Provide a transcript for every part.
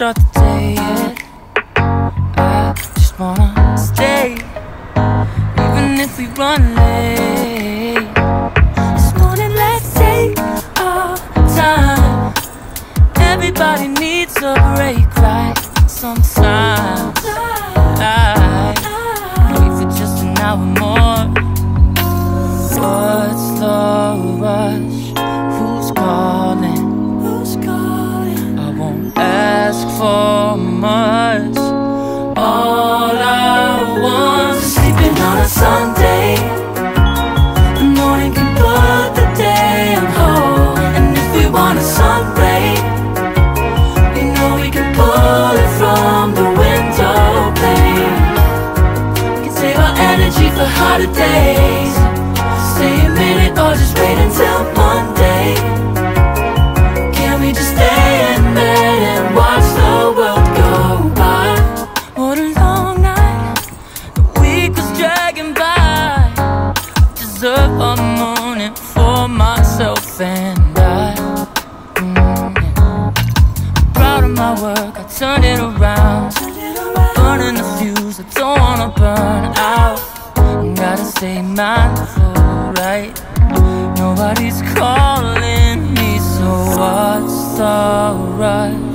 start the day yet. I just wanna stay, even if we run late. This morning, let's take our time. Everybody needs a break, right? Sometimes. and I mm, yeah. Proud of my work, I turned it around I'm burning the fuse, I don't wanna burn out I Gotta stay mindful, right? Nobody's calling me, so what's the rush?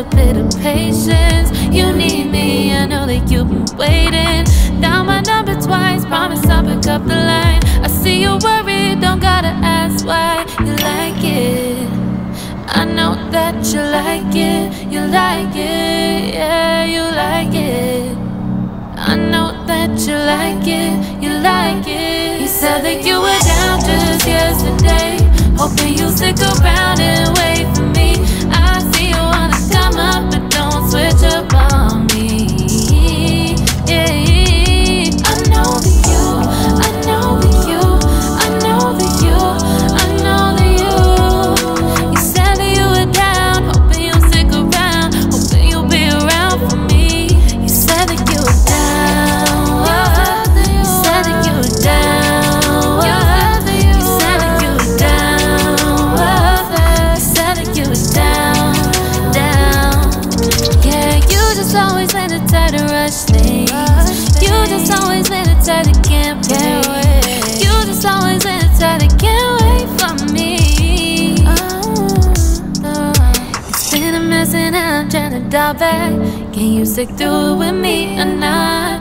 A bit of patience. You need me, I know that you've been waiting. Down my number twice, promise I'll pick up the line. I see you're worried, don't gotta ask why. You like it, I know that you like it. You like it, yeah, you like it. I know that you like it, you like it. You said that you were down just yesterday, hoping you'll stick around and wait up, but don't switch up. Dial. Can you stick through it with me or not?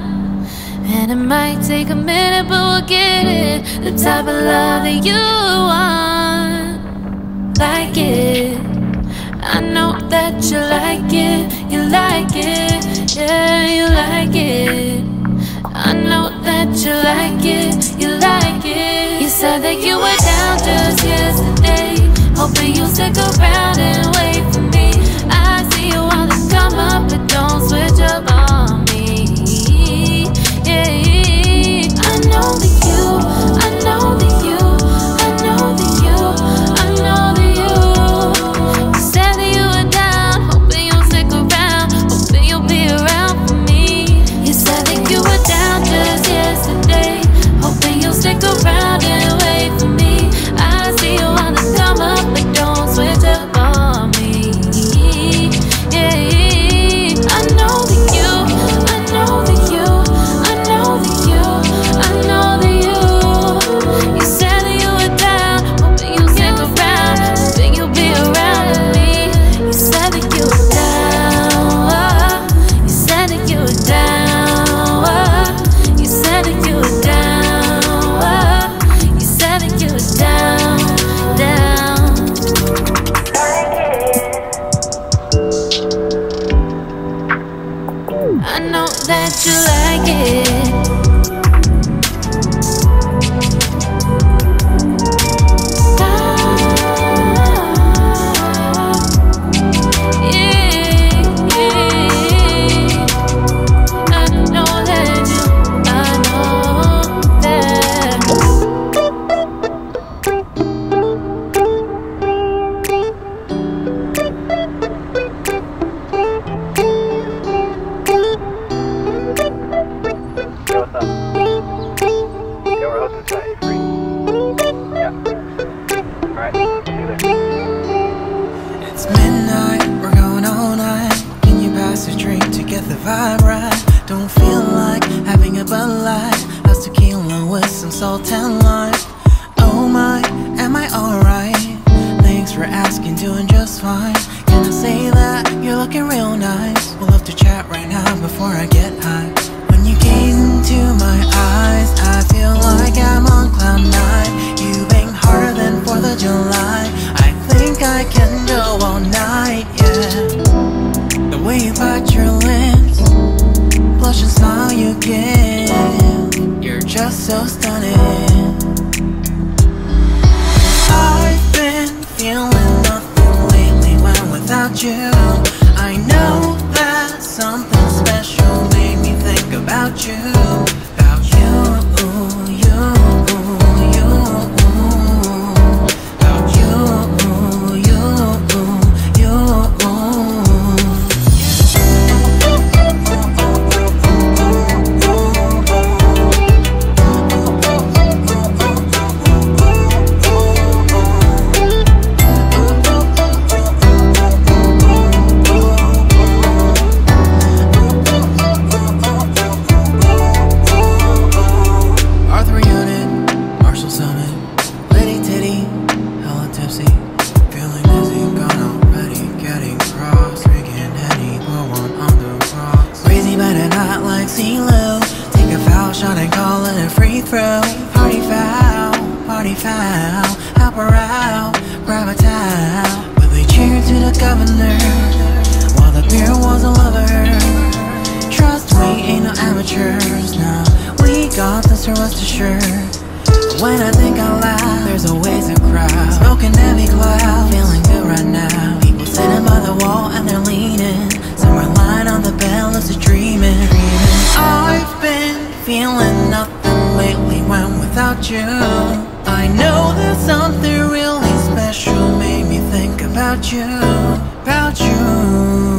And it might take a minute, but we'll get it. The type of love that you want, like it. I know that you like it, you like it, yeah, you like it. I know that you like it, you like it. You said that you were around It's midnight, we're going all night. Can you pass a drink to get the vibe right? Don't feel like having a Bud Light. How's tequila with some salt and lime? Oh my, am I alright? Thanks for asking, doing just fine. Can I say that you're looking real nice? We'll have to chat right now before I get high. When you gaze into my eyes, I feel like I'm on think so. When I think out loud, there's always a crowd. Smoking heavy cloud, feeling good right now. People sitting by the wall and they're leaning. Somewhere lying on the bed, lucid dreaming. I've been feeling nothing lately when without you. I know that something really special made me think about you. About you.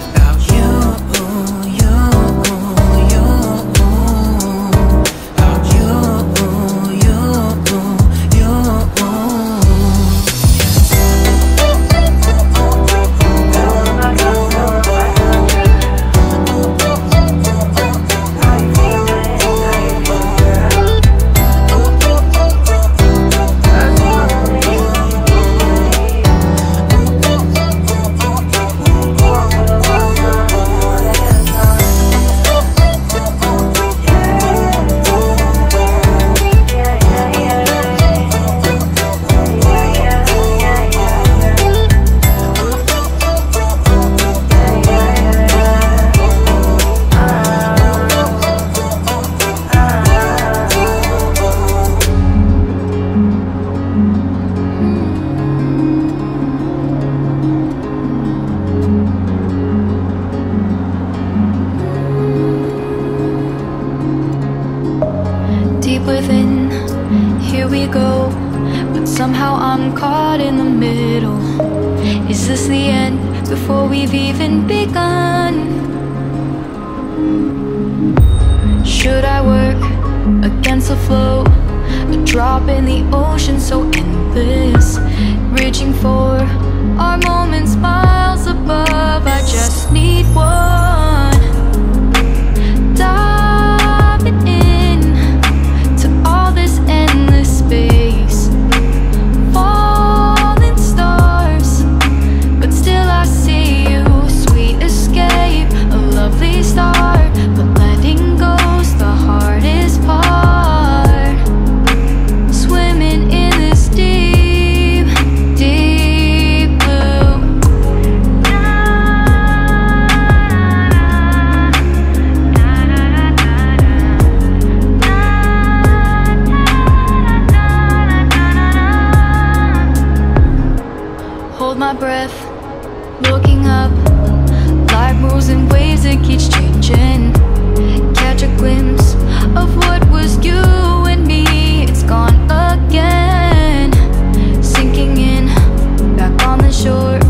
flow? A drop in the ocean so endless, reaching for our moments miles above. I just need one. My breath, looking up. Life moves in ways it keeps changing. Catch a glimpse of what was you and me. It's gone again. Sinking in, back on the shore.